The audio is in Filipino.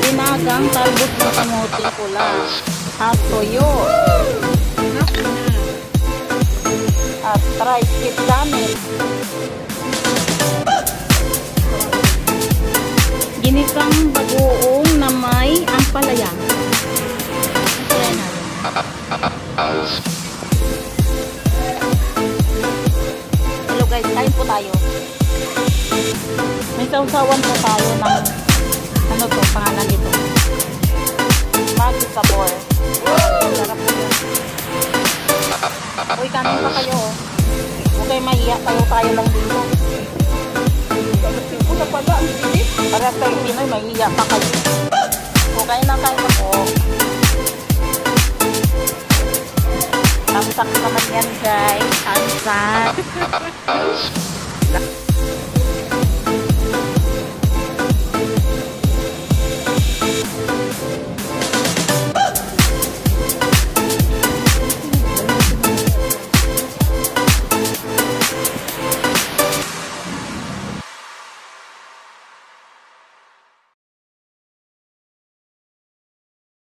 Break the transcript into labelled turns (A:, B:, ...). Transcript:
A: Dinagang talbos ng kamuting pula. At toyo. At fried kitsamin. Ginisang bagoong na ampalaya. Ampalaya natin. Hello guys, kain po tayo. May sausawan po tayo ng ano to, pangalan nito. Maggi sabor. Sarap po yun. Uy, kanin pa kayo. oh. Huwag kayo mahiya, tayo tayo lang dito.
B: Una pala, ang bilis.
A: Parehas kayo Pinoy, mahiya pa kayo. Samsung naman yan guys, santai.